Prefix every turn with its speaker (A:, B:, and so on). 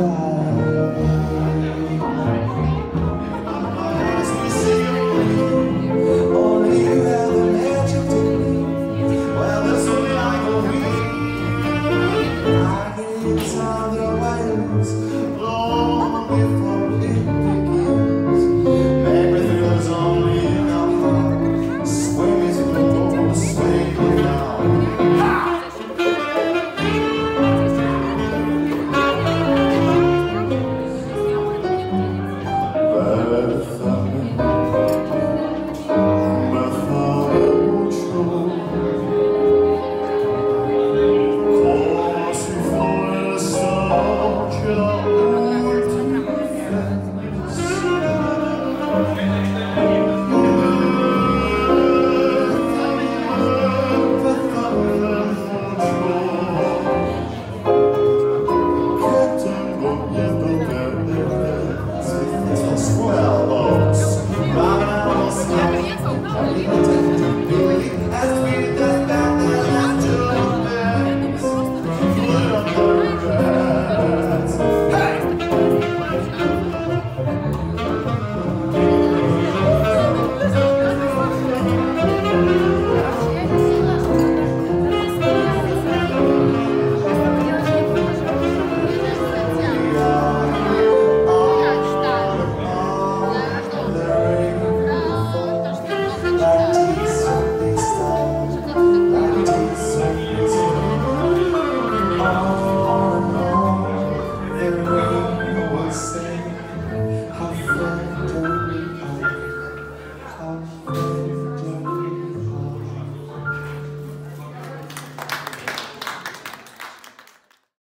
A: Wow. Thank you.